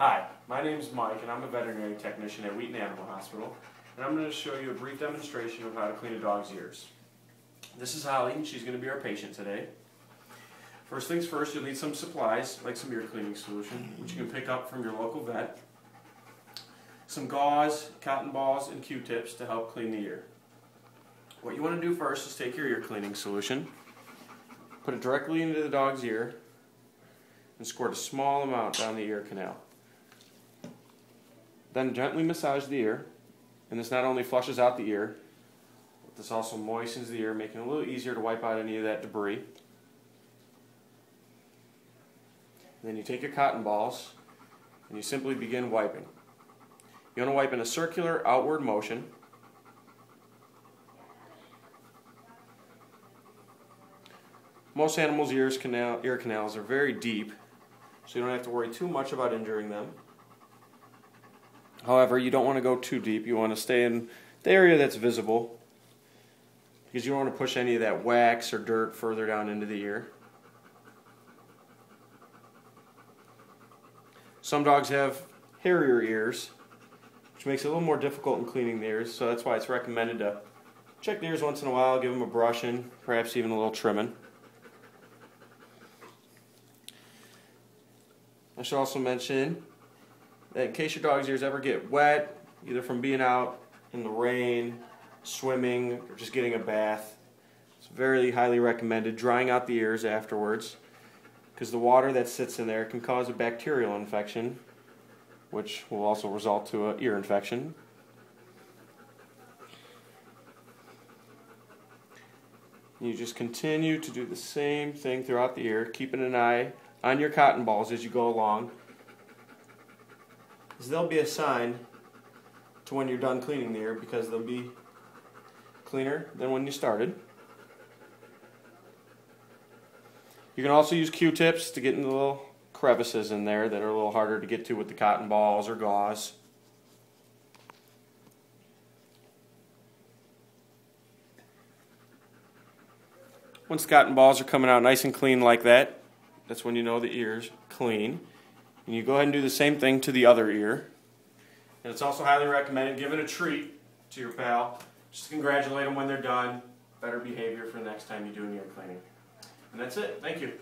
Hi, my name is Mike and I'm a veterinary technician at Wheaton Animal Hospital and I'm going to show you a brief demonstration of how to clean a dog's ears. This is Holly and she's going to be our patient today. First things first, you'll need some supplies like some ear cleaning solution which you can pick up from your local vet. Some gauze, cotton balls, and Q-tips to help clean the ear. What you want to do first is take your ear cleaning solution, put it directly into the dog's ear, and squirt a small amount down the ear canal. Then gently massage the ear, and this not only flushes out the ear, but this also moistens the ear, making it a little easier to wipe out any of that debris. Then you take your cotton balls, and you simply begin wiping. You want to wipe in a circular outward motion. Most animals' ears canal, ear canals are very deep, so you don't have to worry too much about injuring them. However, you don't want to go too deep. You want to stay in the area that's visible because you don't want to push any of that wax or dirt further down into the ear. Some dogs have hairier ears, which makes it a little more difficult in cleaning the ears, so that's why it's recommended to check the ears once in a while, give them a brushing, perhaps even a little trimming. I should also mention in case your dog's ears ever get wet, either from being out in the rain, swimming, or just getting a bath, it's very highly recommended drying out the ears afterwards because the water that sits in there can cause a bacterial infection, which will also result to an ear infection. You just continue to do the same thing throughout the ear, keeping an eye on your cotton balls as you go along. Because there'll be a sign to when you're done cleaning the ear because they'll be cleaner than when you started. You can also use Q-tips to get in the little crevices in there that are a little harder to get to with the cotton balls or gauze. Once the cotton balls are coming out nice and clean like that, that's when you know the ear's clean. And you go ahead and do the same thing to the other ear. And it's also highly recommended giving a treat to your pal. Just congratulate them when they're done. Better behavior for the next time you do an ear cleaning. And that's it. Thank you.